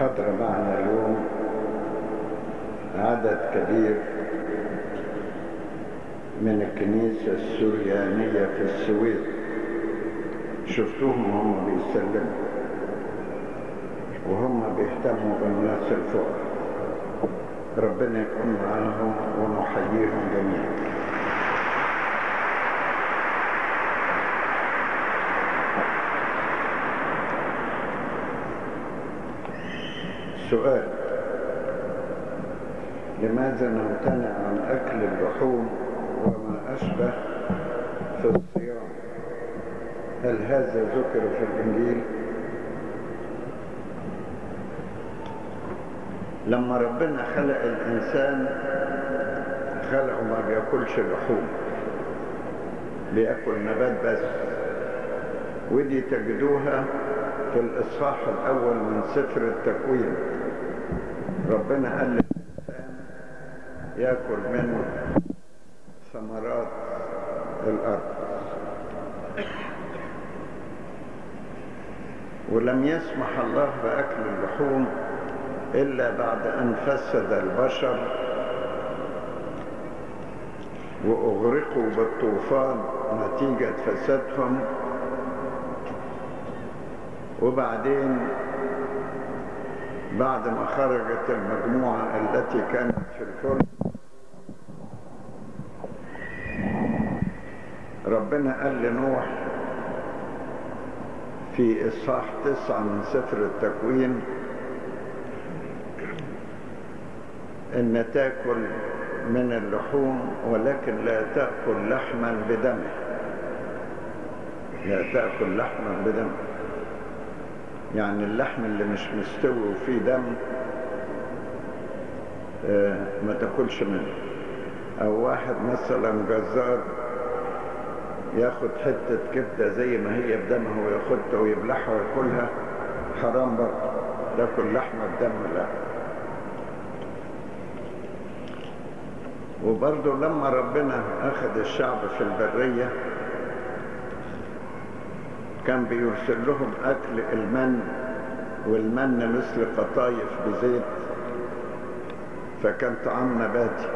حضر معنا اليوم عدد كبير من الكنيسة السريانية في السويد. شفتوهم هم بيسلموا وهم بيهتموا بالناس الفقراء. ربنا يكون معاهم ونحييهم جميعا. سؤال. لماذا نمتنع عن أكل اللحوم وما أشبه في الصيام هل هذا ذكر في الإنجيل؟ لما ربنا خلق الإنسان خلقه ما بيأكلش لحوم بيأكل نبات بس ودي تجدوها في الإصحاح الأول من سفر التكوين. ربنا قال للإنسان يأكل من ثمرات الأرض. ولم يسمح الله بأكل اللحوم إلا بعد أن فسد البشر وأغرقوا بالطوفان نتيجة فسادهم. وبعدين بعد ما خرجت المجموعة التي كانت في الفلك ربنا قال لنوح في إصحاح تسعة من سفر التكوين إن تأكل من اللحوم ولكن لا تأكل لحما بدمه. لا تأكل لحما بدمه. يعني اللحم اللي مش مستوي وفيه دم آه ما تاكلش منه. أو واحد مثلا جزار ياخد حتة كبدة زي ما هي بدمها وياخدها ويبلعها وياكلها حرام برضه. تاكل لحمة بدم لا. وبرضه لما ربنا أخذ الشعب في البرية كان بيرسل لهم أكل المن والمن مثل قطايف بزيت. فكان طعام نباتي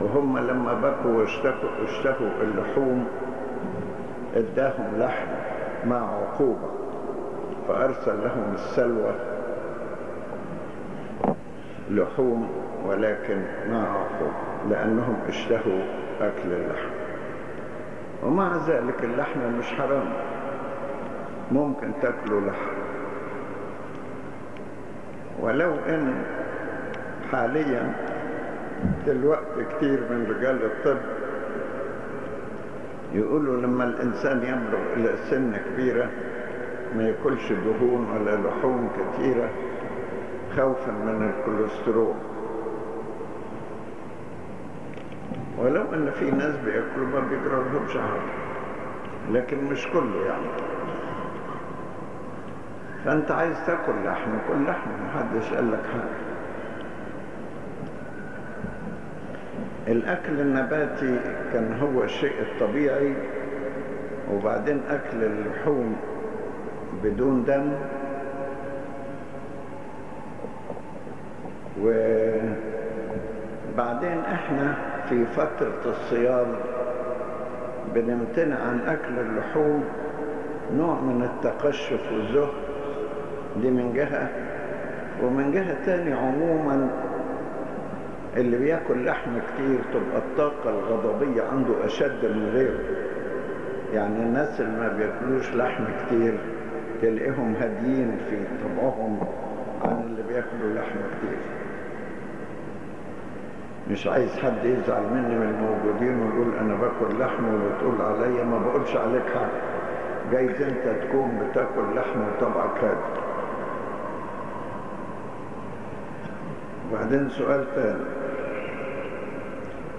وهم لما بكوا واشتكوا اشتهوا اللحوم اداهم لحم مع عقوبة. فأرسل لهم السلوى. لحوم ولكن مع عقوبة. لأنهم اشتهوا أكل اللحم. ومع ذلك اللحم مش حرام. ممكن تاكلوا لحم. ولو إن حاليا دلوقتي كتير من رجال الطب يقولوا لما الإنسان يبلغ إلى سن كبيرة ما ياكلش دهون ولا لحوم كثيرة خوفا من الكوليسترول. ولو إن في ناس بياكلوا ما بيجرى حاجة لكن مش كله يعني. فأنت عايز تاكل لحم كل لحم محدش قال لك حاجة. الأكل النباتي كان هو الشيء الطبيعي وبعدين أكل اللحوم بدون دم وبعدين إحنا في فترة الصيام بنمتنع عن أكل اللحوم نوع من التقشف والزهد. دي من جهة ومن جهة تاني عموما اللي بياكل لحم كتير تبقى الطاقة الغضبية عنده أشد من غيره. يعني الناس اللي ما بياكلوش لحم كتير تلاقيهم هاديين في طبعهم عن اللي بياكلوا لحم كتير. مش عايز حد يزعل مني من الموجودين ويقول أنا باكل لحم وبتقول عليا ما بقولش عليك حاجة. جايز أنت تكون بتاكل لحم وطبعك هادي. وبعدين سؤال ثاني.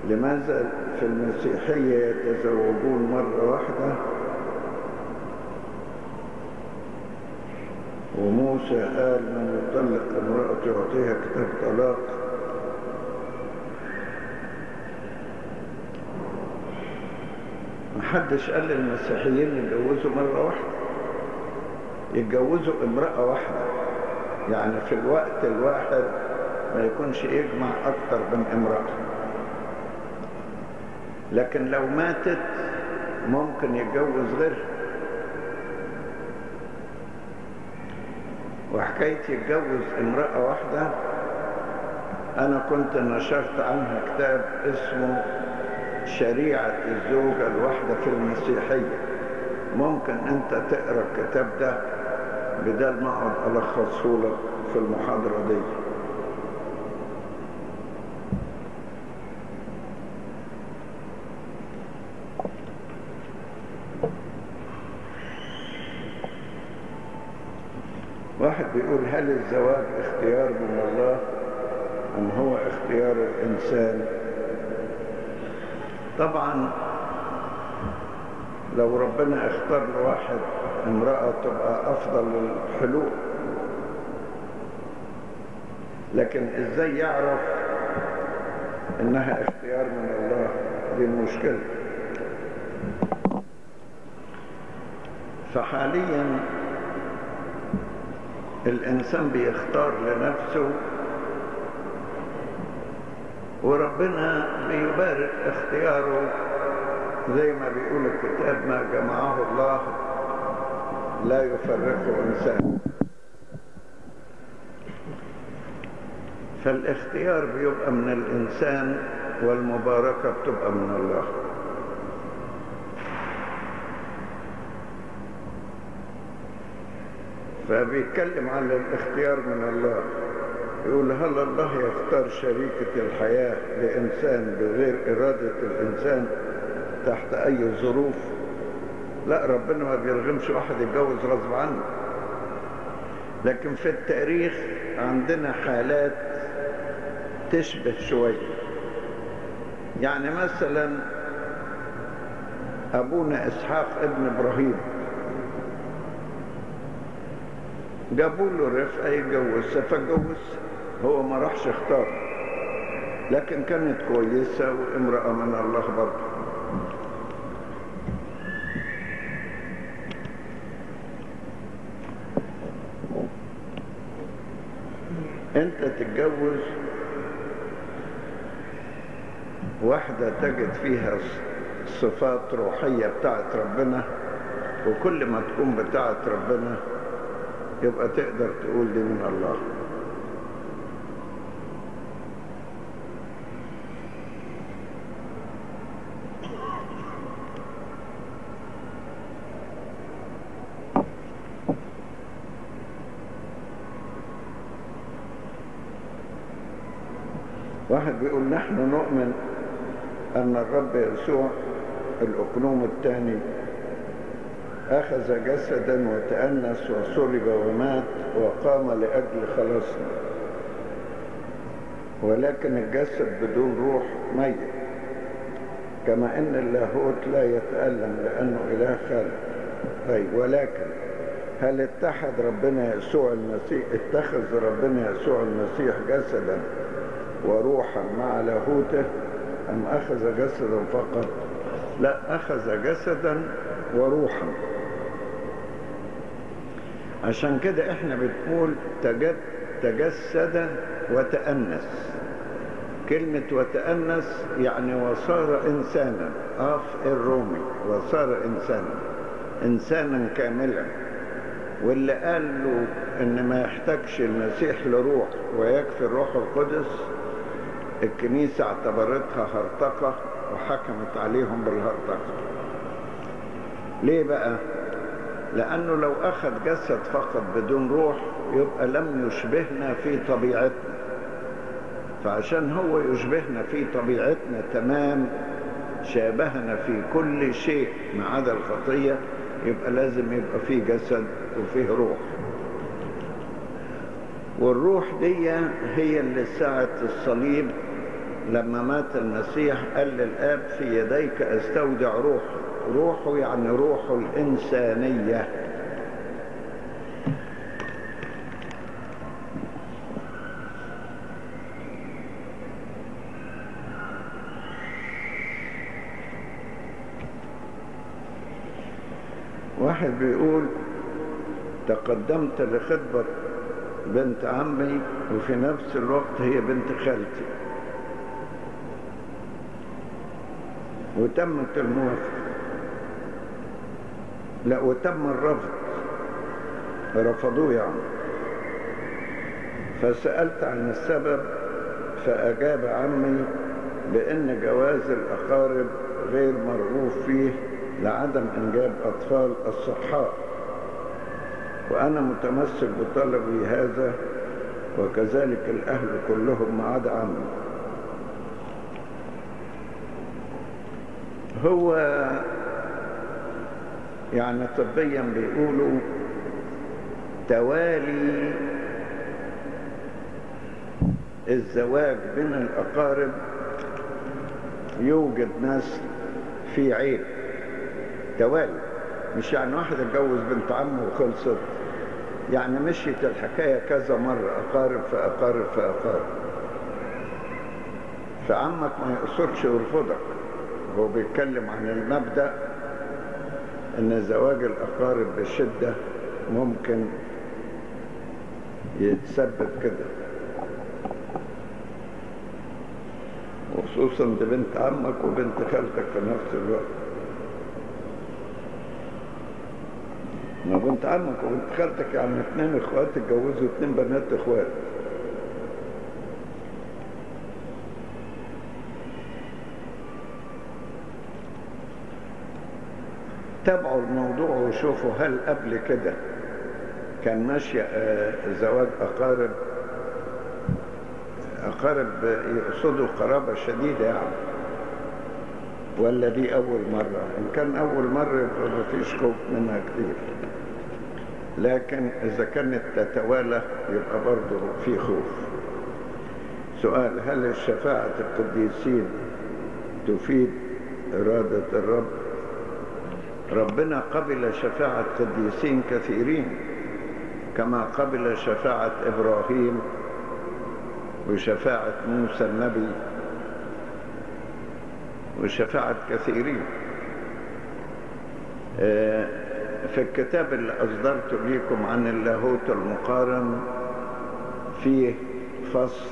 لماذا في المسيحية يتزوجون مرة واحدة وموسى قال من يطلق امرأة يعطيها كتاب طلاق؟ محدش قال للمسيحيين يتجوزوا مرة واحدة. يتجوزوا امرأة واحدة. يعني في الوقت الواحد ما يكونش يجمع أكتر من امرأة. لكن لو ماتت ممكن يتجوز غيرها. وحكاية يتجوز امرأة واحدة أنا كنت نشرت عنها كتاب اسمه شريعة الزوجة الواحدة في المسيحية. ممكن أنت تقرأ الكتاب ده بدل ما أقعد ألخصه لك في المحاضرة دي واحد بيقول هل الزواج اختيار من الله أم هو اختيار الإنسان؟ طبعا لو ربنا اختار لواحد امرأة تبقى أفضل الحلول لكن إزاي يعرف إنها اختيار من الله؟ دي المشكلة. فحاليا الإنسان بيختار لنفسه وربنا بيبارك اختياره زي ما بيقول الكتاب ما جمعه الله لا يفرقه إنسان. فالاختيار بيبقى من الإنسان والمباركة بتبقى من الله. فبيتكلم على الاختيار من الله. يقول هل الله يختار شريكة الحياة لإنسان بغير إرادة الإنسان تحت أي ظروف؟ لا ربنا ما بيرغمش واحد يتجوز غصب عنه. لكن في التاريخ عندنا حالات تشبه شوية. يعني مثلا أبونا إسحاق ابن إبراهيم جابوا له رفقة يتجوزها فاتجوزها هو ما راحش اختار لكن كانت كويسة وامرأة من الله برضه. أنت تتجوز واحدة تجد فيها صفات روحية بتاعت ربنا وكل ما تكون بتاعت ربنا يبقى تقدر تقول دي من الله. واحد بيقول نحن نؤمن أن الرب يسوع الأقنوم الثاني أخذ جسدا وتأنس وصلب ومات وقام لأجل خلاصنا ولكن الجسد بدون روح ميت. كما أن اللاهوت لا يتألم لأنه إله خالق. طيب ولكن هل اتحد ربنا يسوع المسيح اتخذ ربنا يسوع المسيح جسدا وروحا مع لاهوته أم أخذ جسدا فقط؟ لا أخذ جسدا وروحا. عشان كده إحنا بنقول تجد تجسد وتأنس. كلمة وتأنس يعني وصار إنسانا. أف الرومي وصار إنسانا. إنسانا كاملا. واللي قال له إن ما يحتاجش المسيح لروح ويكفي الروح القدس الكنيسة اعتبرتها هرطقة وحكمت عليهم بالهرطقة. ليه بقى؟ لأنه لو أخذ جسد فقط بدون روح يبقى لم يشبهنا في طبيعتنا. فعشان هو يشبهنا في طبيعتنا تمام شابهنا في كل شيء ما عدا الخطية يبقى لازم يبقى فيه جسد وفيه روح. والروح دي هي اللي ساعة الصليب لما مات المسيح قال للآب في يديك أستودع روحي روحه يعني روحه الإنسانية. واحد بيقول تقدمت لخطبة بنت عمي وفي نفس الوقت هي بنت خالتي. وتمت الموافقة. لا وتم الرفض. رفضوه يعني. فسألت عن السبب فأجاب عمي بأن جواز الأقارب غير مرغوب فيه لعدم إنجاب أطفال الصحاء وأنا متمسك بطلبي هذا وكذلك الأهل كلهم ما عدا عمي. هو يعني طبيا بيقولوا توالي الزواج بين الأقارب يوجد ناس في عيب توالي. مش يعني واحد اتجوز بنت عمه وخلصت. يعني مشيت الحكاية كذا مرة أقارب فأقارب فأقارب فعمك ما يقصدش يرفضك. هو بيتكلم عن المبدأ أن زواج الأقارب بشدة ممكن يتسبب كده. وخصوصا دي بنت عمك وبنت خالتك في نفس الوقت. ما بنت عمك وبنت خالتك يعني اتنين إخوات اتجوزوا اتنين بنات إخوات. تابعوا الموضوع وشوفوا هل قبل كده كان ماشي زواج أقارب أقارب يقصدوا قرابة شديدة يعني ولا دي أول مرة؟ إن كان أول مرة يبقى مفيش خوف منها كتير. لكن إذا كانت تتوالى يبقى برضه في خوف. سؤال هل الشفاعة القديسين تفيد إرادة الرب؟ ربنا قبل شفاعة قديسين كثيرين كما قبل شفاعة إبراهيم وشفاعة موسى النبي وشفاعة كثيرين. في الكتاب اللي أصدرت لكم عن اللاهوت المقارن فيه فصل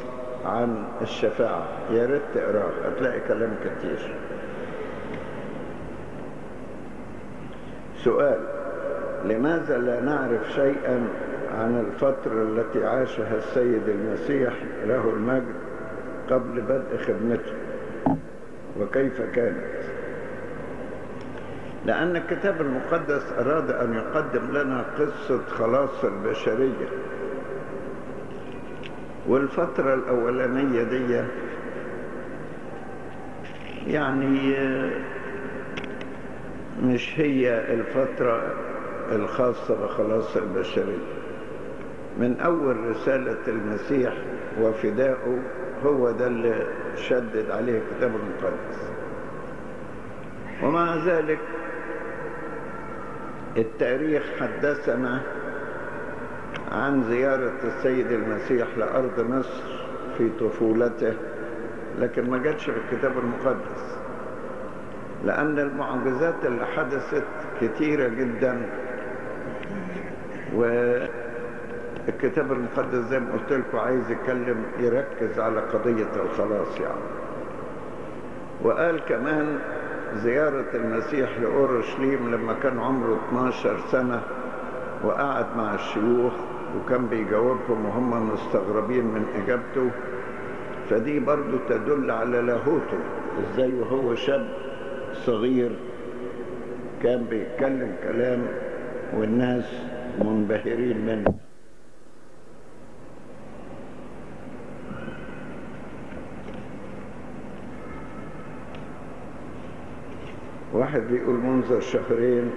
عن الشفاعة. يا ريت تقرأه هتلاقي كلام كتير. سؤال لماذا لا نعرف شيئا عن الفترة التي عاشها السيد المسيح له المجد قبل بدء خدمته؟ وكيف كانت؟ لأن الكتاب المقدس أراد أن يقدم لنا قصة خلاص البشرية. والفترة الأولانية دي يعني مش هي الفترة الخاصة بخلاص البشرية. من أول رسالة المسيح وفدائه هو ده اللي شدد عليه الكتاب المقدس. ومع ذلك التاريخ حدثنا عن زيارة السيد المسيح لأرض مصر في طفولته لكن ما جاتش في الكتاب المقدس. لأن المعجزات اللي حدثت كتيرة جدا. والكتاب المقدس زي ما قلت لكم عايز يتكلم يركز على قضية الخلاص يعني. وقال كمان زيارة المسيح لأورشليم لما كان عمره 12 سنة وقعد مع الشيوخ وكان بيجاوبهم وهم مستغربين من إجابته. فدي برضو تدل على لاهوته إزاي وهو شاب صغير كان بيتكلم كلام والناس منبهرين منه. واحد بيقول منذ شهرين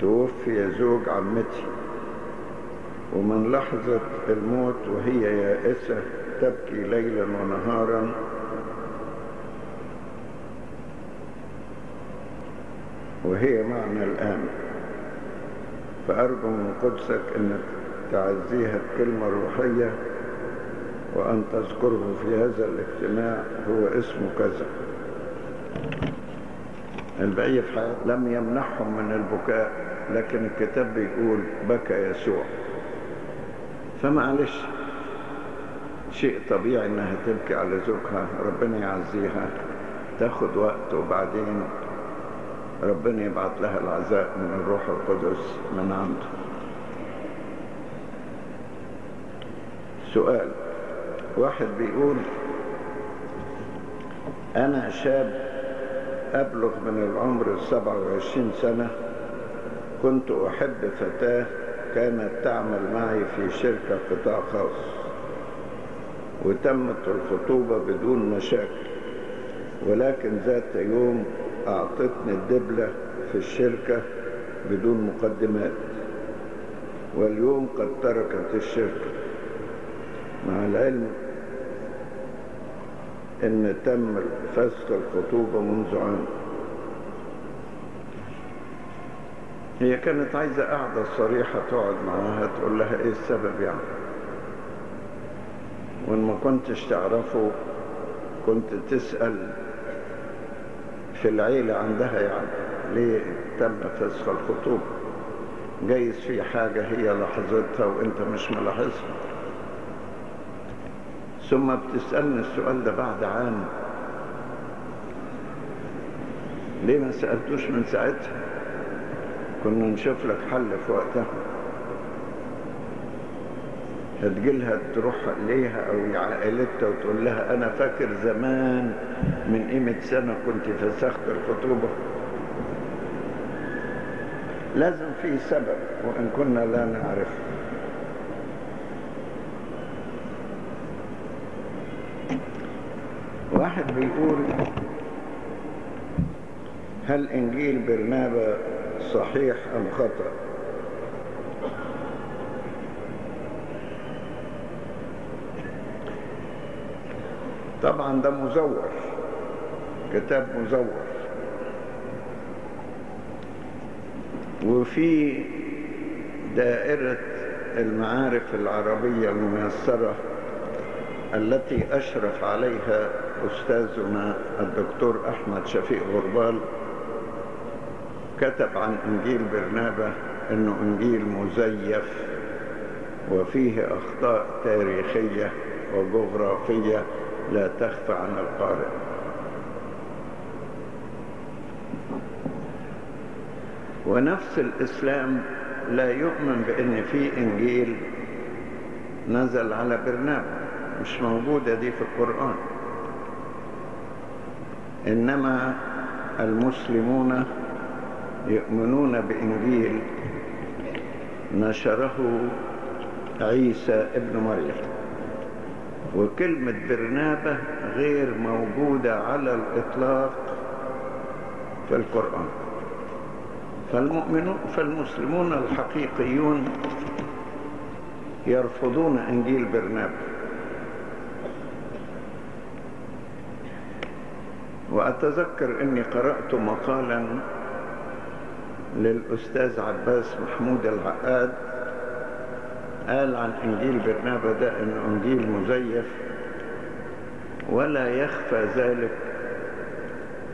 توفي زوج عمتي ومن لحظة الموت وهي يائسة تبكي ليلا ونهارا وهي معنا الآن. فأرجو من قدسك أنك تعزيها بكلمة روحية وأن تذكره في هذا الاجتماع هو اسمه كذا. البقية في لم يمنحهم من البكاء لكن الكتاب بيقول بكى يسوع. فمعلش شيء طبيعي إنها تبكي على زوجها ربنا يعزيها تاخد وقت وبعدين ربنا يبعت لها العزاء من الروح القدس من عنده سؤال. واحد بيقول أنا شاب أبلغ من العمر السبع وعشرين سنة كنت أحب فتاة كانت تعمل معي في شركة قطاع خاص وتمت الخطوبة بدون مشاكل ولكن ذات يوم أعطتني الدبلة في الشركة بدون مقدمات واليوم قد تركت الشركة. مع العلم إن تم فسخ الخطوبة منذ عام. هي كانت عايزة قاعدة صريحة تقعد معاها تقول لها إيه السبب يعني. وإن ما كنتش تعرفه كنت تسأل في العيلة عندها يعني ليه تم فسخ الخطوبة؟ جايز في حاجة هي لاحظتها وانت مش ملاحظها. ثم بتسألني السؤال ده بعد عام. ليه ما سألتوش من ساعتها؟ كنا نشوف لك حل في وقتها. هتجيلها تروح ليها أو عائلتها وتقول لها أنا فاكر زمان من قيمة سنة كنت فسخت الخطوبة. لازم في سبب وإن كنا لا نعرفه واحد بيقول هل إنجيل برنابا صحيح أم خطأ؟ طبعا ده مزور. كتاب مزور. وفي دائرة المعارف العربية الميسرة التي أشرف عليها أستاذنا الدكتور أحمد شفيق غربال كتب عن إنجيل برنابة أنه إنجيل مزيف وفيه أخطاء تاريخية وجغرافية لا تخفى عن القارئ. ونفس الإسلام لا يؤمن بأن في إنجيل نزل على برنابة مش موجودة دي في القرآن. إنما المسلمون يؤمنون بإنجيل نشره عيسى ابن مريم. وكلمة برنابة غير موجودة على الإطلاق في القرآن. فالمؤمنون فالمسلمون الحقيقيون يرفضون إنجيل برنابة وأتذكر أني قرأت مقالا للأستاذ عباس محمود العقاد قال عن إنجيل برنابا ده إنه إنجيل مزيف ولا يخفى ذلك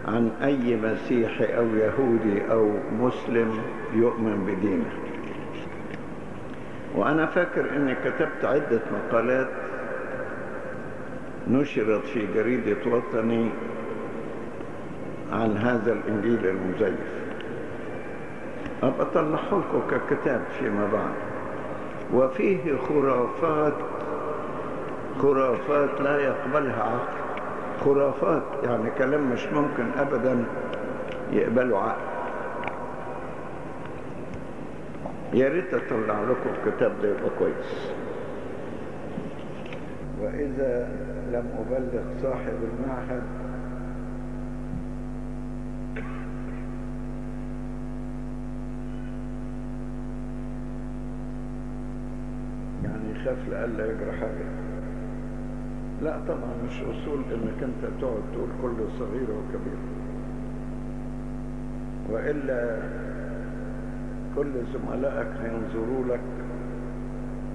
عن أي مسيحي أو يهودي أو مسلم يؤمن بدينه. وأنا فاكر إني كتبت عدة مقالات نشرت في جريدة وطني عن هذا الإنجيل المزيف. أبقى أطلعه لكم ككتاب فيما بعد. وفيه خرافات خرافات لا يقبلها عقل. خرافات يعني كلام مش ممكن أبدا يقبله عقل. يا ريت أطلع لكم الكتاب ده يبقى كويس. وإذا لم أبلغ صاحب المعهد يعني يخاف لألا يجرى حاجة. لا طبعا مش أصول إنك أنت تقعد تقول كل صغير وكبير. وإلا كل زملائك هينظروا لك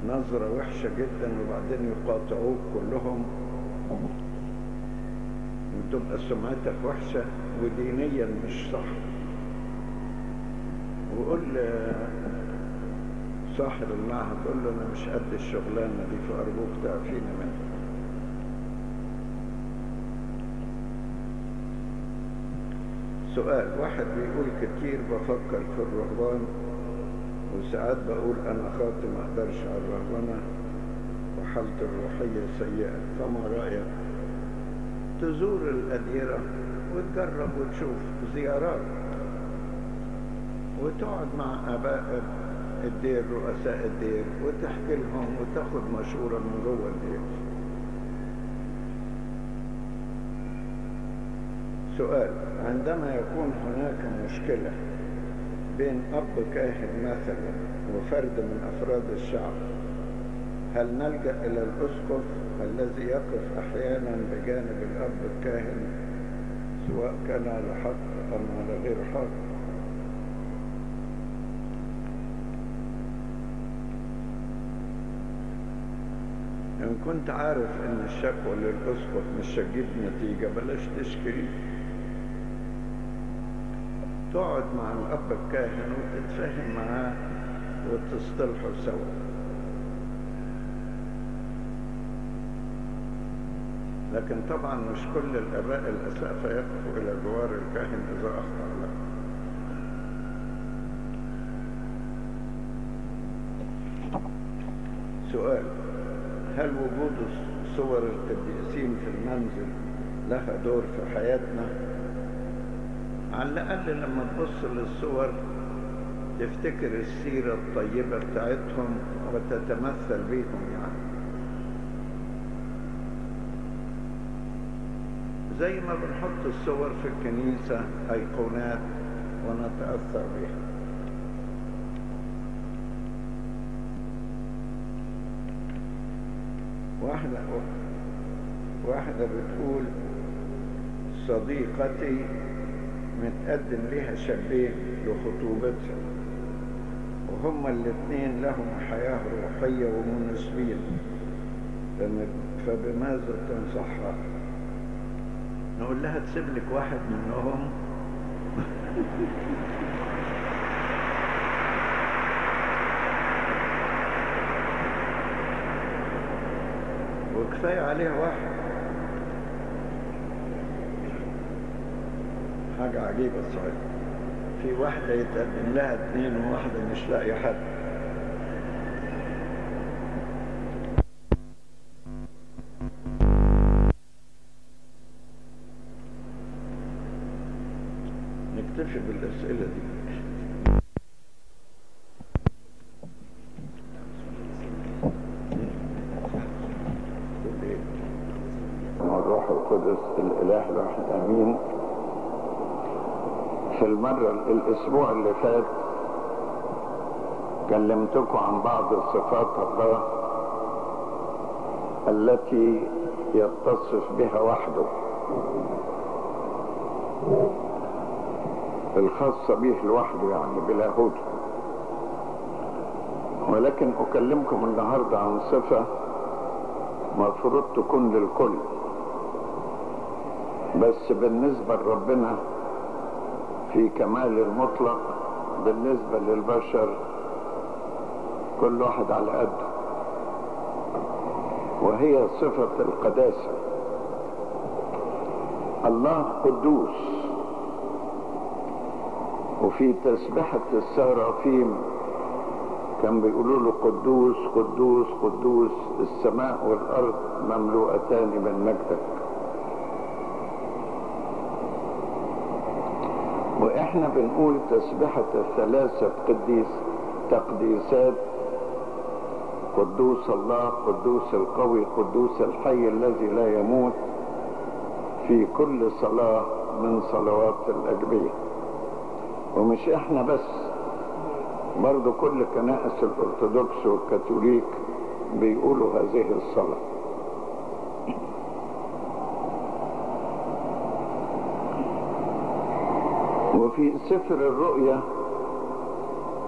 نظرة وحشة جدا وبعدين يقاطعوك كلهم. وتبقى سمعتك وحشة ودينيا مش صح. وقول صاحب المعهد تقول له أنا مش قد الشغلانة دي فأرجوك تعفيني منها. سؤال واحد بيقول كتير بفكر في الرهبان وساعات بقول أنا خاطي ما أقدرش على الرهبنة وحالتي الروحية سيئة. فما رأيك؟ تزور الأديرة وتجرب وتشوف زيارات وتقعد مع آباء الدير رؤساء الدير وتحكي لهم وتاخد مشورة من جوه الدير. سؤال. عندما يكون هناك مشكلة بين أب كاهن مثلا وفرد من أفراد الشعب هل نلجأ إلى الأسقف الذي يقف أحيانا بجانب الأب الكاهن سواء كان على حق أم على غير حق؟ إن كنت عارف إن الشكوى للأسقف مش هتجيب نتيجة بلاش تشكي. تقعد مع الأب الكاهن وتتفاهم معاه وتصطلحوا سوا. لكن طبعا مش كل الآباء الأسقفة يقفوا إلى جوار الكاهن إذا أخطأ له سؤال هل وجود صور القديسين في المنزل لها دور في حياتنا؟ على الأقل لما تبص للصور تفتكر السيرة الطيبة بتاعتهم وتتمثل بيهم يعني. زي ما بنحط الصور في الكنيسة أيقونات ونتأثر بها واحدة واحدة بتقول صديقتي متقدم لها شابين لخطوبتها. وهما الاثنين لهم حياة روحية ومناسبين. فبماذا تنصحها نقول لها تسيب لك واحد منهم. وكفاية عليها واحد. حاجة عجيبة صحيح. في واحدة يتقدم لها اتنين وواحدة مش لاقي حد. نكتفي بالأسئلة دي الروح القدس الإله الواحد أمين في المرة الأسبوع اللي فات كلمتكم عن بعض صفات الله التي يتصف بها وحده الخاصة به لوحده يعني بلاهوته ولكن أكلمكم النهاردة عن صفة مفروض تكون للكل. بس بالنسبة لربنا في كمال المطلق بالنسبة للبشر كل واحد على قده. وهي صفة القداسة. الله قدوس. وفي تسبحة السرافيم كان بيقولوا له قدوس قدوس قدوس السماء والأرض مملوءتان من مجدك. وإحنا بنقول تسبحة الثلاثة قديس تقديسات قدوس الله قدوس القوي قدوس الحي الذي لا يموت في كل صلاة من صلوات الأجبية ومش إحنا بس برضو كل كنائس الأرثوذكس والكاثوليك بيقولوا هذه الصلاة. وفي سفر الرؤيا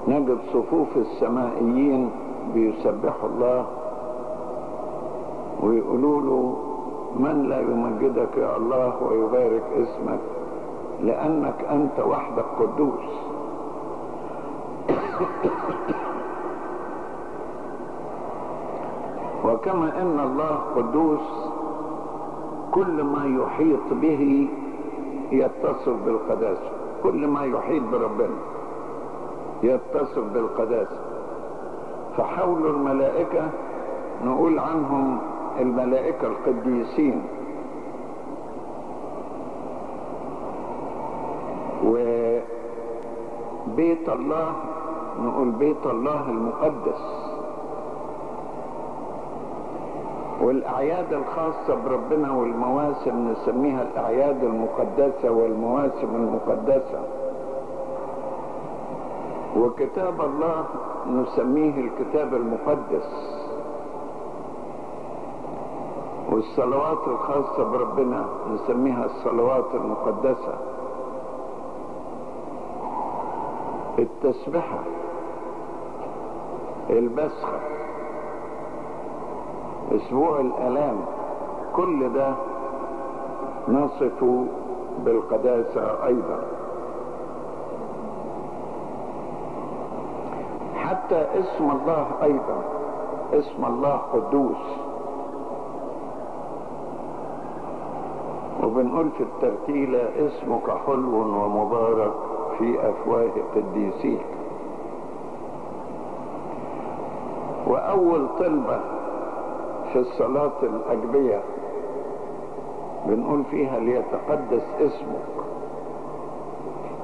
نجد صفوف السمائيين بيسبحوا الله ويقولوا له من لا يمجدك يا الله ويبارك اسمك لأنك أنت وحدك قدوس. وكما إن الله قدوس كل ما يحيط به يتصف بالقداسة. كل ما يحيط بربنا يتصف بالقداسة فحول الملائكة نقول عنهم الملائكة القديسين. وبيت الله نقول بيت الله المقدس. والأعياد الخاصة بربنا والمواسم نسميها الأعياد المقدسة والمواسم المقدسة. وكتاب الله نسميه الكتاب المقدس. والصلوات الخاصة بربنا نسميها الصلوات المقدسة. التسبحة البسخة أسبوع الألام. كل ده نصف بالقداسة أيضا. حتى اسم الله أيضا. اسم الله قدوس. وبنقول في الترتيلة اسمك حلو ومبارك في أفواه قديسيك وأول طلبة في الصلاة الأجبية بنقول فيها ليتقدس اسمك.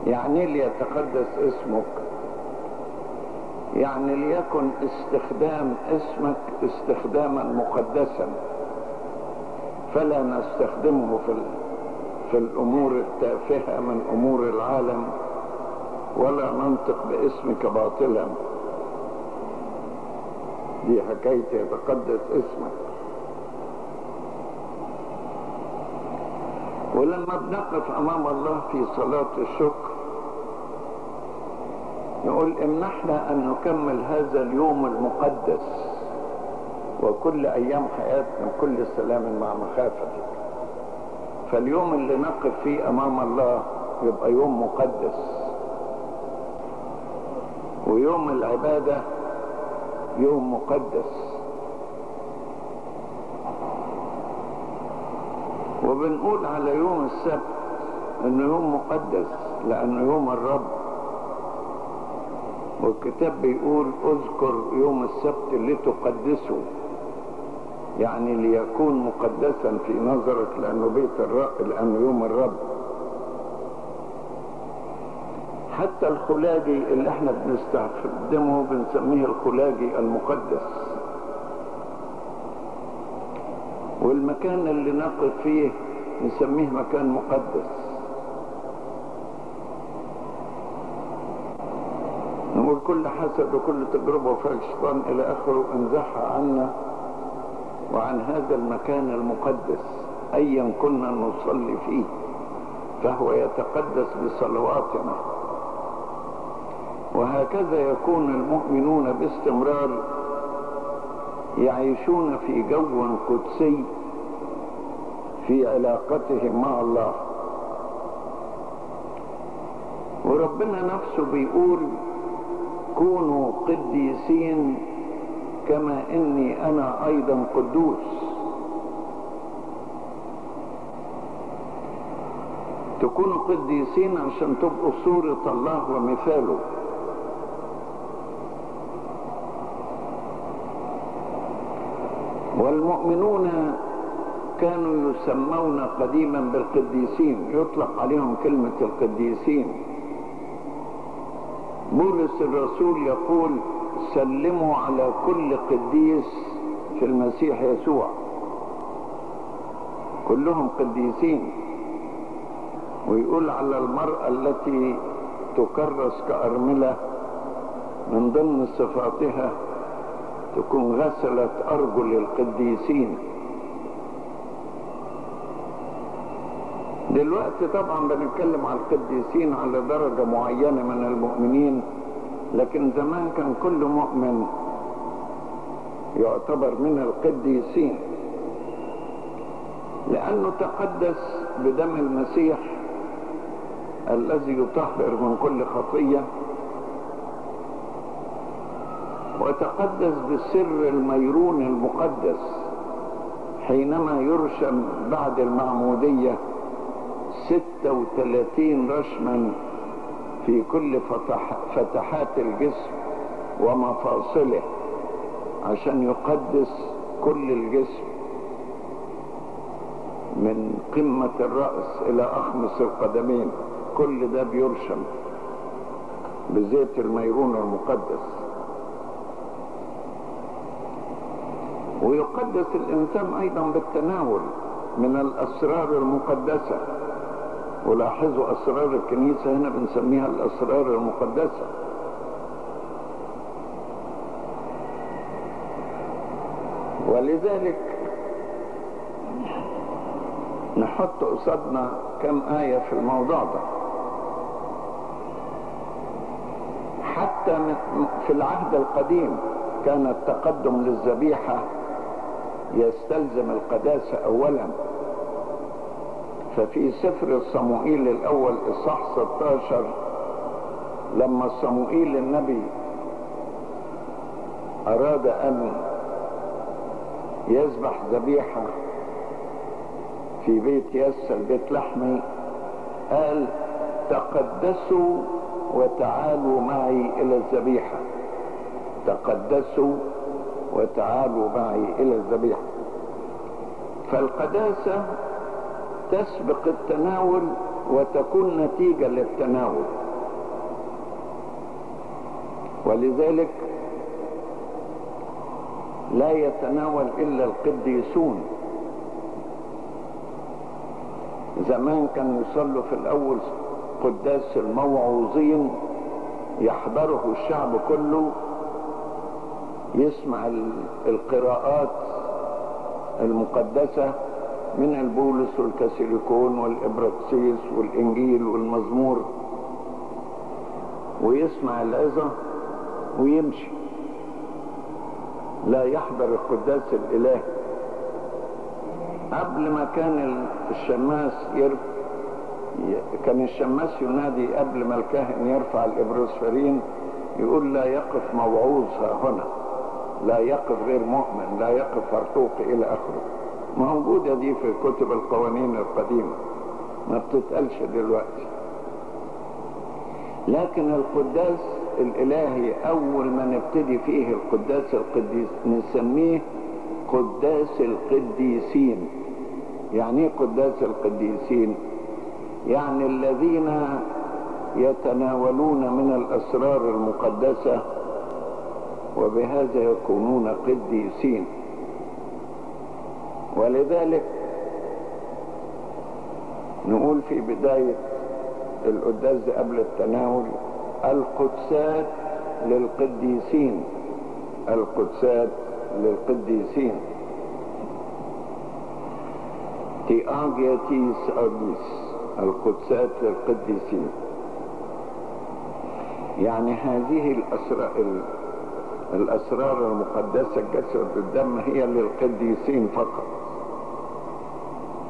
يعني ليتقدس اسمك؟ يعني ليكن استخدام اسمك استخداما مقدسا. فلا نستخدمه في في الأمور التافهة من أمور العالم ولا ننطق باسمك باطلا. دي حكاية يتقدس اسمك. ولما بنقف أمام الله في صلاة الشكر نقول امنحنا أن نكمل هذا اليوم المقدس وكل أيام حياتنا كل سلام مع مخافتك. فاليوم اللي نقف فيه أمام الله يبقى يوم مقدس. ويوم العبادة يوم مقدس. وبنقول على يوم السبت إنه يوم مقدس لأنه يوم الرب. والكتاب بيقول اذكر يوم السبت لتقدسه يعني ليكون مقدسا في نظرك لأنه بيت الرب لأنه يوم الرب. حتى الخلاجي اللي إحنا بنستخدمه بنسميه الخلاجي المقدس. والمكان اللي نقف فيه نسميه مكان مقدس. نقول كل حسد وكل تجربة وفاء الشيطان إلى آخره انزحها عنا وعن هذا المكان المقدس أيا كنا نصلي فيه فهو يتقدس بصلواتنا. وهكذا يكون المؤمنون باستمرار يعيشون في جو قدسي في علاقتهم مع الله. وربنا نفسه بيقول كونوا قديسين كما إني أنا أيضا قدوس. تكونوا قديسين عشان تبقوا صورة الله ومثاله. والمؤمنون كانوا يسمون قديما بالقديسين. يطلق عليهم كلمة القديسين. بولس الرسول يقول سلموا على كل قديس في المسيح يسوع. كلهم قديسين. ويقول على المرأة التي تكرس كأرملة من ضمن صفاتها تكون غسلت أرجل القديسين دلوقتي طبعا بنتكلم على القديسين على درجة معينة من المؤمنين لكن زمان كان كل مؤمن يعتبر من القديسين. لأنه تقدس بدم المسيح الذي يطهر من كل خطية. يتقدس بسر الميرون المقدس حينما يرشم بعد المعمودية ستة وثلاثين رشما في كل فتح فتحات الجسم ومفاصله عشان يقدس كل الجسم من قمة الرأس إلى أخمص القدمين كل ده بيرشم بزيت الميرون المقدس. ويقدس الإنسان أيضا بالتناول من الأسرار المقدسة. ولاحظوا أسرار الكنيسة هنا بنسميها الأسرار المقدسة. ولذلك نحط قصادنا كم آية في الموضوع ده. حتى في العهد القديم كان التقدم للذبيحة يستلزم القداسة أولا. ففي سفر صموئيل الأول إصحاح 16 لما صموئيل النبي أراد أن يذبح ذبيحة في بيت يسر بيت لحمي قال تقدسوا وتعالوا معي إلى الذبيحة. تقدسوا وتعالوا معي إلى الذبيحة. فالقداسة تسبق التناول وتكون نتيجة للتناول. ولذلك لا يتناول إلا القديسون. زمان كانوا يصلوا في الأول قداس الموعوظين يحضره الشعب كله يسمع القراءات المقدسة من البولس والكاثوليكون والإبراكسيس والإنجيل والمزمور ويسمع العظة ويمشي. لا يحضر القداس الإلهي قبل ما كان الشماس يرفع كان الشماس ينادي قبل ما الكاهن يرفع الإبروسفرين يقول لا يقف موعوظ هنا. لا يقف غير مؤمن لا يقف فرطوق إلى آخره. موجودة دي في كتب القوانين القديمة ما بتتقالش دلوقتي. لكن القداس الإلهي أول ما نبتدي فيه القداس القديس نسميه قداس القديسين. يعني إيه قداس القديسين؟ يعني الذين يتناولون من الأسرار المقدسة وبهذا يكونون قديسين. ولذلك نقول في بداية القداس قبل التناول القدسات للقديسين القدسات للقديسين. تياجيتيس أبيس القدسات للقديسين يعني هذه الأسرار الأسرار المقدسة الجسد الدم هي للقديسين فقط.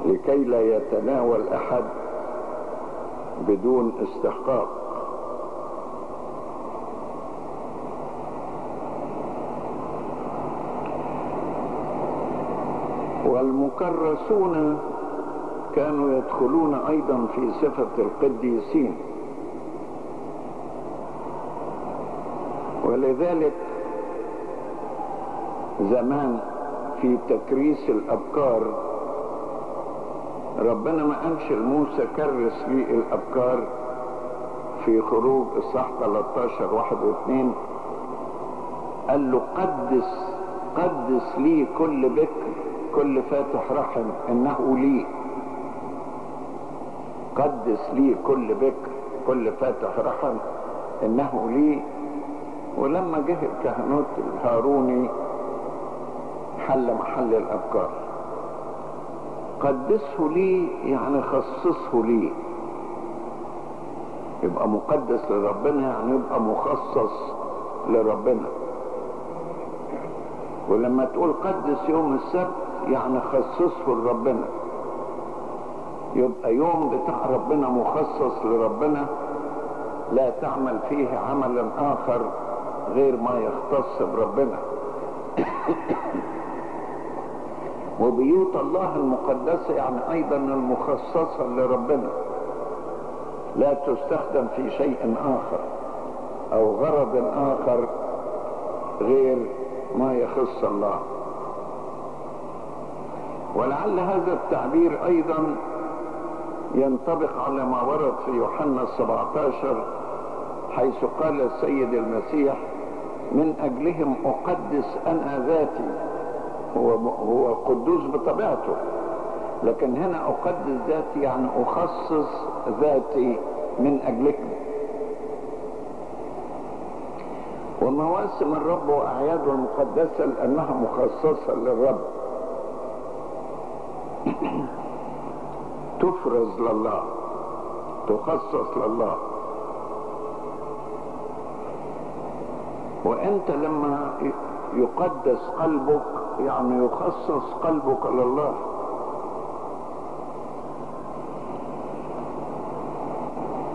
لكي لا يتناول أحد بدون استحقاق. والمكرسون كانوا يدخلون أيضا في صفة القديسين. ولذلك زمان في تكريس الأبكار. ربنا ما قالش لموسى كرس لي الأبكار في خروج الصح 13 واحد واثنين قال له قدس قدس لي كل بكر كل فاتح رحم إنه لي. قدس لي كل بكر كل فاتح رحم إنه لي. ولما جه الكهنوت الهاروني حل محل الابكار قدسه لي يعني خصصه لي. يبقى مقدس لربنا يعني يبقى مخصص لربنا. ولما تقول قدس يوم السبت يعني خصصه لربنا. يبقى يوم بتاع ربنا مخصص لربنا لا تعمل فيه عملا آخر غير ما يختص بربنا. وبيوت الله المقدسة يعني أيضا المخصصة لربنا. لا تستخدم في شيء آخر أو غرض آخر غير ما يخص الله. ولعل هذا التعبير أيضا ينطبق على ما ورد في يوحنا 17 حيث قال السيد المسيح من أجلهم أقدس أنا ذاتي هو هو قدوس بطبيعته. لكن هنا أقدس ذاتي يعني أخصص ذاتي من أجلكم ومواسم الرب وأعياده المقدسة لأنها مخصصة للرب. تفرز لله تخصص لله. وأنت لما يقدس قلبك يعني يخصص قلبك لله.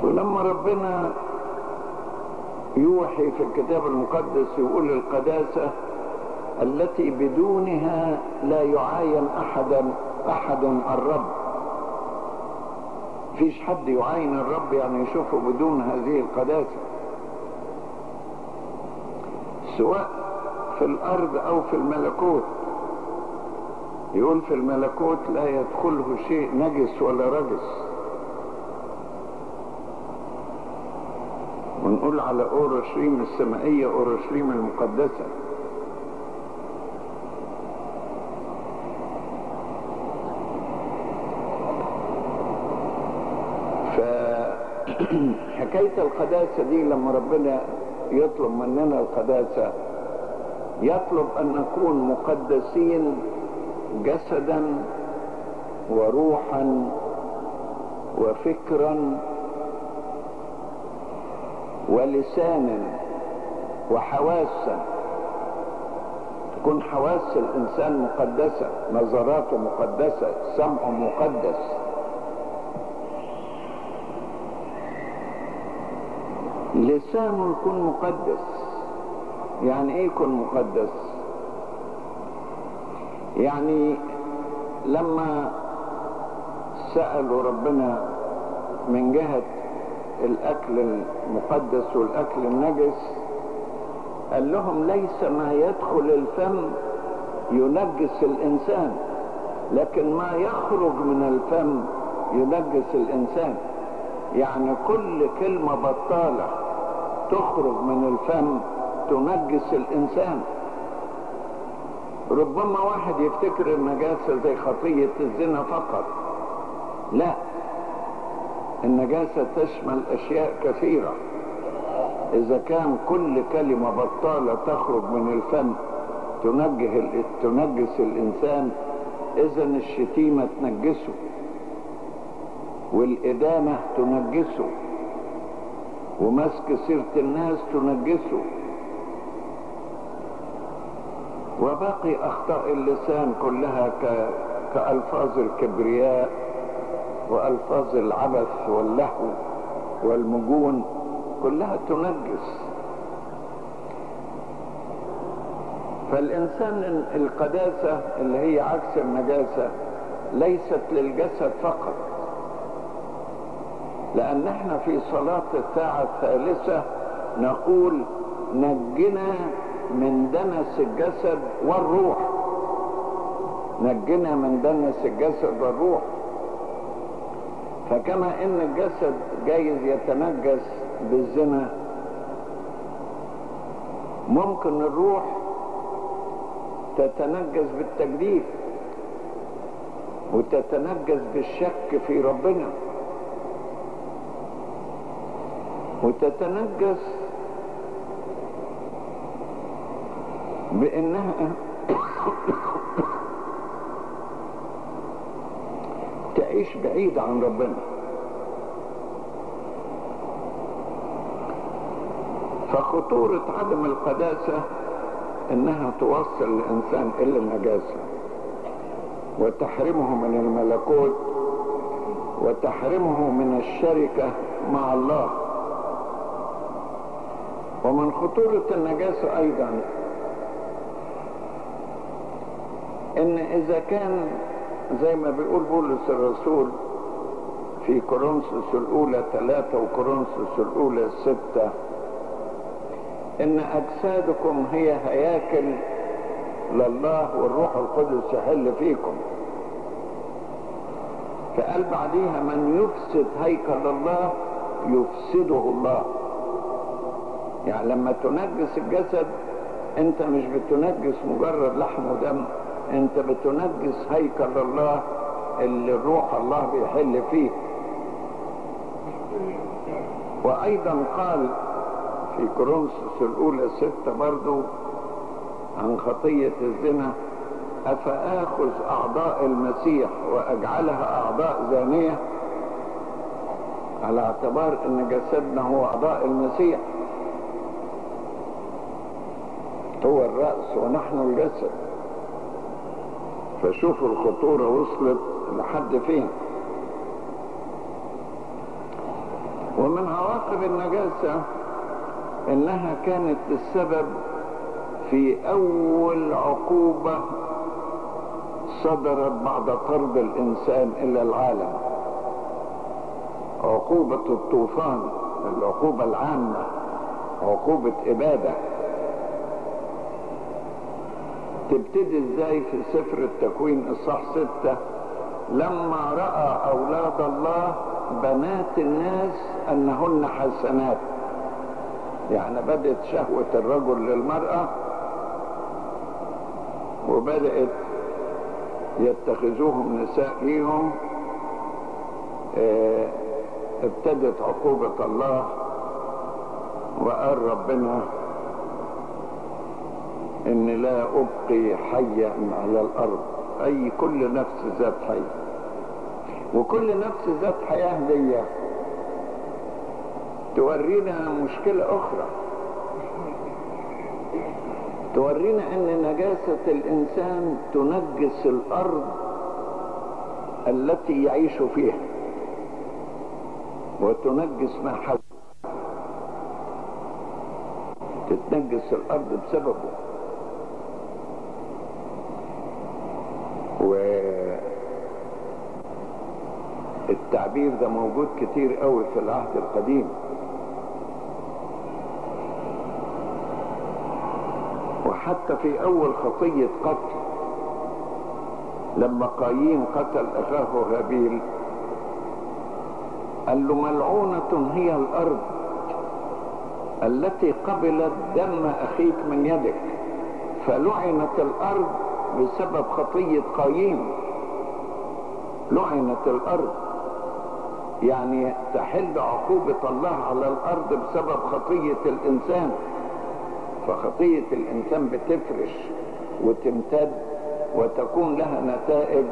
ولما ربنا يوحي في الكتاب المقدس يقول القداسة التي بدونها لا يعاين أحدا أحد الرب. فيش حد يعاين الرب يعني يشوفه بدون هذه القداسة. سواء في الأرض أو في الملكوت. يقول في الملكوت لا يدخله شيء نجس ولا رجس. ونقول على أورشليم السمائية أورشليم المقدسة. فحكاية القداسة دي لما ربنا يطلب مننا القداسة يطلب أن نكون مقدسين جسدا وروحا وفكرا ولسانا وحواسا. تكون حواس الإنسان مقدسة نظراته مقدسة سمعه مقدس. لسانه يكون مقدس. يعني إيه يكون مقدس؟ يعني لما سألوا ربنا من جهة الأكل المقدس والأكل النجس قال لهم ليس ما يدخل الفم ينجس الإنسان لكن ما يخرج من الفم ينجس الإنسان. يعني كل كلمة بطالة تخرج من الفم تنجس الإنسان. ربما واحد يفتكر النجاسة زي خطية الزنا فقط. لا النجاسة تشمل أشياء كثيرة. إذا كان كل كلمة بطالة تخرج من الفم تنجه تنجس الإنسان إذا الشتيمة تنجسه. والإدانة تنجسه. ومسك سيرة الناس تنجسه. وباقي أخطاء اللسان كلها. كألفاظ الكبرياء وألفاظ العبث واللهو والمجون كلها تنجس فالإنسان القداسة اللي هي عكس النجاسة ليست للجسد فقط لأن إحنا في صلاة الساعة الثالثة نقول نجنا من دنس الجسد والروح. نجنا من دنس الجسد والروح. فكما إن الجسد جايز يتنجس بالزنا ممكن الروح تتنجس بالتجديد وتتنجس بالشك في ربنا وتتنجس بأنها تعيش بعيد عن ربنا. فخطورة عدم القداسة إنها توصل الإنسان إلى النجاسة وتحرمه من الملكوت وتحرمه من الشركة مع الله. ومن خطورة النجاسة أيضا إن إذا كان زي ما بيقول بولس الرسول في كورنثوس الأولى ثلاثة وكورنثوس الأولى ستة إن أجسادكم هي هياكل لله والروح القدس يحل فيكم. فقال بعديها من يفسد هيكل الله يفسده الله. يعني لما تنجس الجسد أنت مش بتنجس مجرد لحم ودم. انت بتنجس هيكل الله اللي الروح الله بيحل فيه. وأيضا قال في كورنثوس الأولى ستة برضو عن خطية الزنا أفآخذ أعضاء المسيح وأجعلها أعضاء زانية؟ على اعتبار إن جسدنا هو أعضاء المسيح. هو الرأس ونحن الجسد. فشوفوا الخطورة وصلت لحد فين. ومن عواقب النجاسة إنها كانت السبب في أول عقوبة صدرت بعد طرد الإنسان إلى العالم. عقوبة الطوفان العقوبة العامة عقوبة إبادة. تبتدي إزاي في سفر التكوين اصحاح ستة؟ لما رأى أولاد الله بنات الناس أنهن حسنات. يعني بدأت شهوة الرجل للمرأة وبدأت يتخذوهم نساء ليهم آه ابتدت عقوبة الله وقال ربنا ان لا أبقي حيا على الأرض. أي كل نفس ذات حي. وكل نفس ذات حياة دي تورينا مشكلة أخرى. تورينا إن نجاسة الإنسان تنجس الأرض التي يعيش فيها. وتنجس ما حوله. تتنجس الأرض بسببه. والتعبير ده موجود كتير قوي في العهد القديم. وحتى في أول خطية قتل لما قايين قتل أخاه هابيل قال له ملعونة هي الأرض التي قبلت دم أخيك من يدك فلعنت الأرض بسبب خطية قايين لعنت الأرض. يعني تحل عقوبة الله على الأرض بسبب خطية الإنسان. فخطية الإنسان بتفرش وتمتد وتكون لها نتائج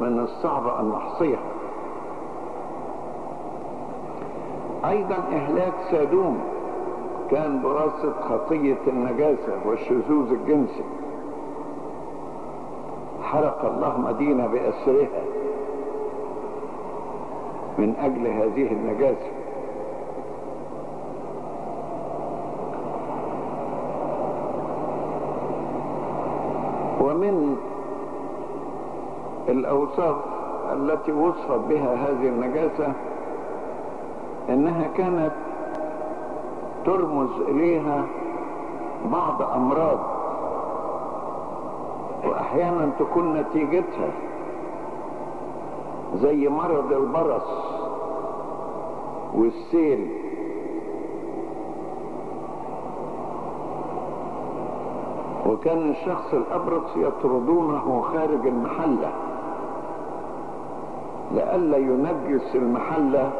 من الصعب أن نحصيها أيضا إهلاك سادوم كان براسة خطية النجاسة والشذوذ الجنسي. حرق الله مدينة بأسرها. من أجل هذه النجاسة ومن الأوصاف التي وصفت بها هذه النجاسة إنها كانت ترمز إليها بعض أمراض وأحيانا تكون نتيجتها. زي مرض البرص والسيل. وكان الشخص الأبرص يطردونه خارج المحلة. لئلا ينجس المحلة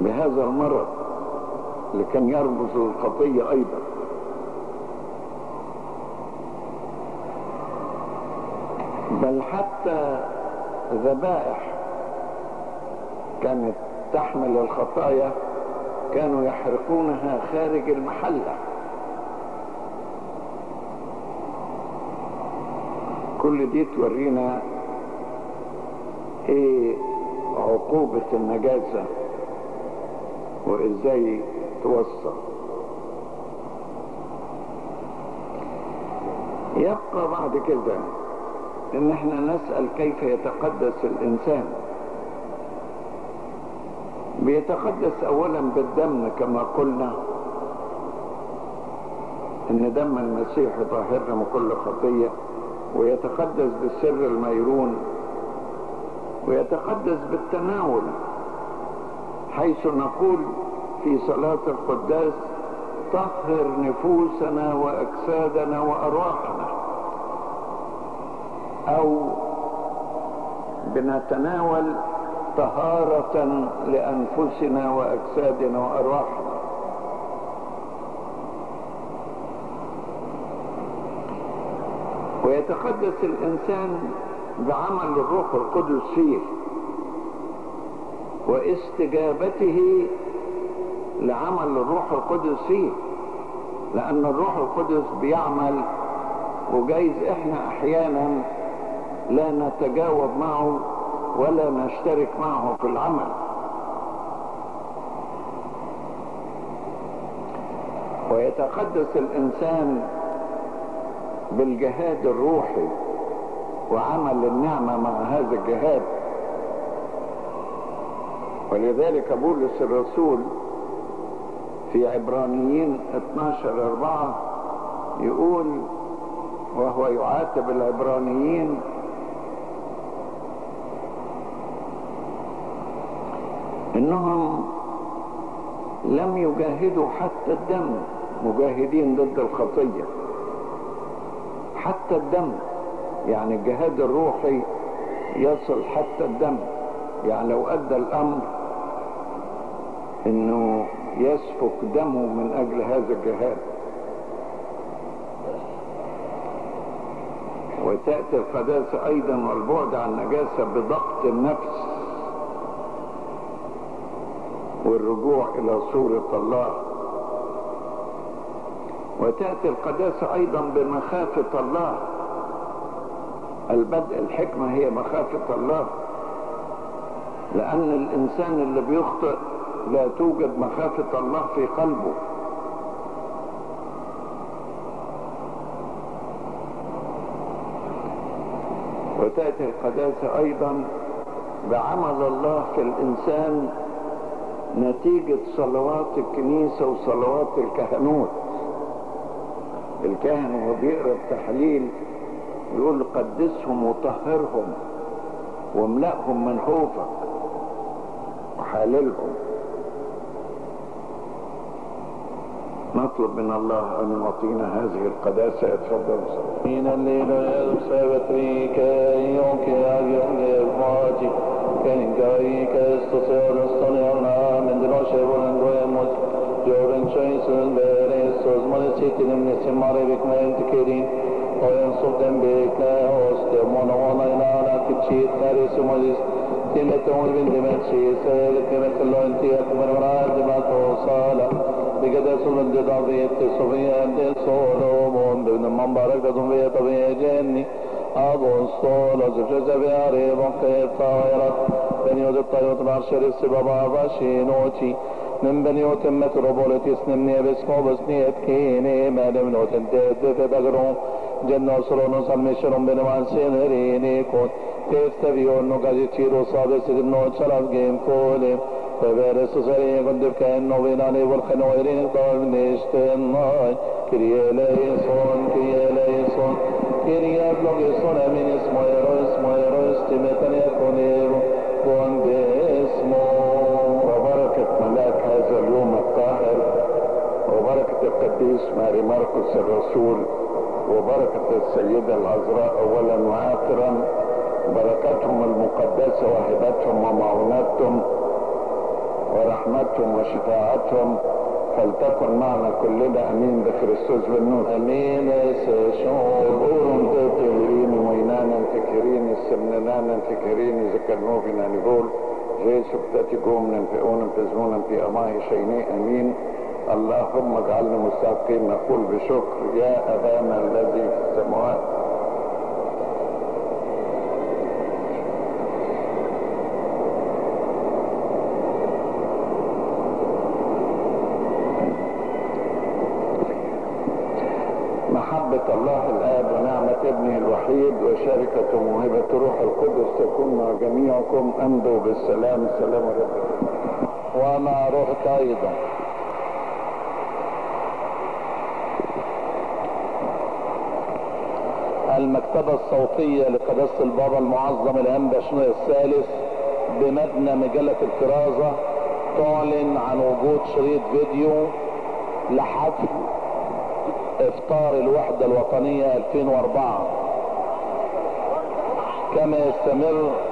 بهذا المرض اللي كان يرمز للخطيه أيضا. بل حتى ذبائح كانت تحمل الخطايا كانوا يحرقونها خارج المحلة. كل دي تورينا إيه عقوبة النجاسة وإزاي توصل. يبقى بعد كده إن إحنا نسأل كيف يتقدس الإنسان. بيتقدس اولا بالدم كما قلنا إن دم المسيح طاهرنا من كل خطية ويتقدس بالسر الميرون ويتقدس بالتناول حيث نقول في صلاة القداس طهر نفوسنا وأجسادنا وأرواحنا. أو بنتناول طهارة لأنفسنا وأجسادنا وأرواحنا. ويتقدس الإنسان بعمل الروح القدس فيه واستجابته لعمل الروح القدس فيه لأن الروح القدس بيعمل وجايز إحنا أحيانا لا نتجاوب معه ولا نشترك معه في العمل. ويتقدس الإنسان بالجهاد الروحي وعمل النعمة مع هذا الجهاد. ولذلك بولس الرسول في عبرانيين 12 4 يقول وهو يعاتب العبرانيين إنهم لم يجاهدوا حتى الدم مجاهدين ضد الخطية. حتى الدم يعني الجهاد الروحي يصل حتى الدم. يعني لو أدى الأمر إنه يسفك دمه من أجل هذا الجهاد. وتأتي القداسة أيضا والبعد عن النجاسة بضبط النفس. والرجوع إلى صورة الله. وتأتي القداسة أيضا بمخافة الله. البدء الحكمة هي مخافة الله. لأن الإنسان اللي بيخطئ لا توجد مخافة الله في قلبه. وتأتي القداسة أيضا بعمل الله في الإنسان نتيجة صلوات الكنيسة وصلوات الكهنوت. الكاهن وهو بيقرأ التحليل يقول قدسهم وطهرهم واملأهم من خوفك وحاللهم نطلب من الله أن يعطينا هذه القداسة. يتفضل من الليل يلسبتري كي يوكي أجل الماجي كي كي كستسير استنيرنا من دلوشي ولنغويموت جورن شيسن بيري سوزمان سيتنم نسماري بكمين تكيرين وين صدن بكنا وست منوانا إنانا كتشيت ناري سمجيس تيمتون بن دمتشي سيلك مثل انتي أكبر مراد ما توصالا بقدس المجد عظيم صفية أنت صولومون بابن المنبرك دم طبيعي جني أبو صول وزفجز بياري بقيت طائرة بني ود الطيوت العشر السبابا باشينوتي من بني وتمت ربولتي سنمني بسمو بسنيت كيني ما لم نوتن تد في بقرون جنة سرون سلمشرون بنمان سنريني كون تفتبيون نقاجي تيرو صابي سيدنو شرف جيم كولي فبارس سري قد كان نوبيناني والخنويرين قال نشتن ناي كريه ليسون كريه ليسون كريه بلغيسون من اسمه يرو اسمه يرو استمتن يكون يرو كون باسمه وبركة ملاك هذا اليوم الطاهر وبركة القديس ماري مرقس الرسول وبركة السيدة العذراء أولا وآخرا بركتهم المقدسة وهبتهم ومعوناتهم ورحمتهم وشفاعتهم فلتكن معنا كلنا أمين بكريستوس بالنور أمين سيشون تطهرين وينانا تكرين السمنانا تكرين ذكرنوفنا نقول جيسو بتاتيكم ننفقون ننفذون في اماه شيني. أمين. اللهم اجعلنا مستحقين نقول بشكر يا أبانا الذي في السماوات. الوحيد وشركة موهبة روح القدس تكون مع جميعكم. أمضوا بالسلام. السلام عليكم. ومع روحك أيضا. المكتبة الصوتية لقداسة البابا المعظم الأنبا شنو الثالث بمبنى مجلة الكرازة. تعلن عن وجود شريط فيديو لحفل إفطار الوحدة الوطنية 2004 كما يستمر